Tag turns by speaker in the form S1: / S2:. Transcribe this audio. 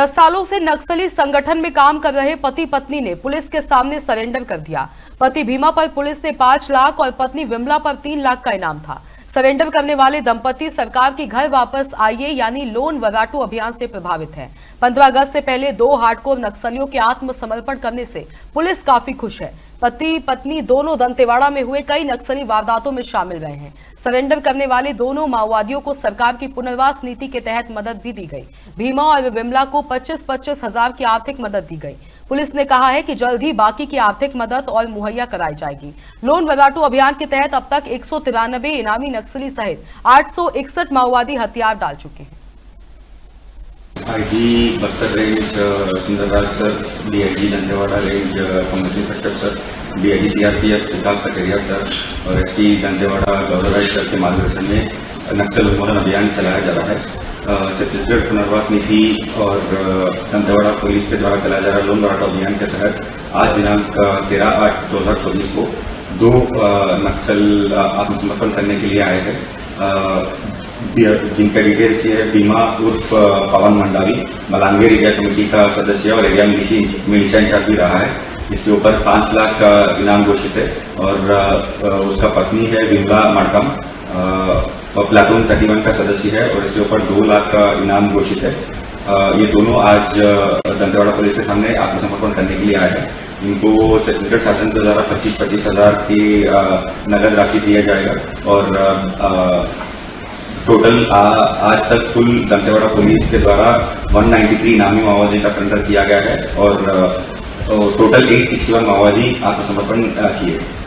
S1: दस सालों से नक्सली संगठन में काम कर रहे पति पत्नी ने पुलिस के सामने सरेंडर कर दिया। पति भीमा पर पुलिस ने पाँच लाख और पत्नी विमला पर तीन लाख का इनाम था। सरेंडर करने वाले दंपति सरकार की घर वापस आइए यानी लोन वराटू अभियान से प्रभावित है। पंद्रह अगस्त से पहले दो हार्डकोर नक्सलियों के आत्मसमर्पण करने से पुलिस काफ़ी खुश है। पति, पत्नी दोनों दंतेवाड़ा में हुए कई नक्सली वारदातों में शामिल रहे हैं। सरेंडर करने वाले दोनों माओवादियों को सरकार की पुनर्वास नीति के तहत मदद भी दी गई। भीमा और विमला को पच्चीस पच्चीस हज़ार की आर्थिक मदद दी गई। पुलिस ने कहा है कि जल्द ही बाकी की आर्थिक मदद और मुहैया कराई जाएगी। लोन वराटू अभियान के तहत अब तक एक सौ तिरानबे इनामी नक्सली सहित आठ सौ इकसठ माओवादी हथियार डाल चुके हैं।
S2: IG Bastar range Sundarraj sir DIG Dantewada range commercial custom sir DIG CRPF Vikas Kateria sir और एसपी दंतेवाड़ा गौरव सर के मार्गदर्शन में नक्सल उन्मूलन अभियान चलाया जा रहा है। छत्तीसगढ़ पुनर्वास नीति और दंतेवाड़ा पुलिस के द्वारा चलाया जा रहा लोन मराठा अभियान के तहत आज दिनांक तेरह आठ दो हज़ार चौबीस को दो नक्सल आत्मसमर्पण करने के लिए आए हैं। जिनका डिटेल्स ये है, बीमा उर्फ़ पवन मंडावी, मलांगेर एरिया कमेटी का सदस्य और एरिया मिलिशिया इंचार्ज भी रहा है इसके ऊपर पाँच लाख का इनाम घोषित है और उसका पत्नी है विमला मड़कम प्लाटून थर्टी का सदस्य है और इसके ऊपर दो लाख का इनाम घोषित है। ये दोनों आज दंतेवाड़ा पुलिस के सामने आत्मसमर्पण करने के लिए आए हैं। इनको छत्तीसगढ़ शासन के द्वारा पच्चीस पच्चीस हज़ार की नगद राशि दिया जाएगा और टोटल आज तक कुल दंतेवाड़ा पुलिस के द्वारा 193 नामी माओवादी का सरेंडर किया गया है और टोटल 861 माओवादी आत्मसमर्पण किए।